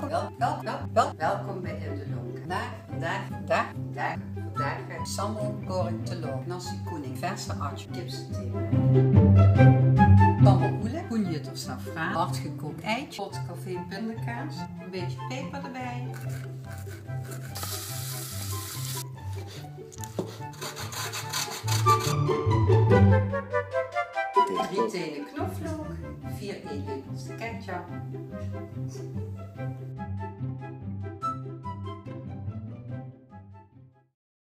welkom, wel, wel, wel, welkom bij In de Lonk. Vandaag, vandaag, vandaag, vandaag, vandaag eh, gaat sambal koring te look, nasi Koening, verse atje, thee, Pannenkoelen, koenjut of safraan, hardgekookt eitje, pot koffie, pindakaas, een beetje peper erbij. Drie tenen knoflook, vier eetlepels ketchup,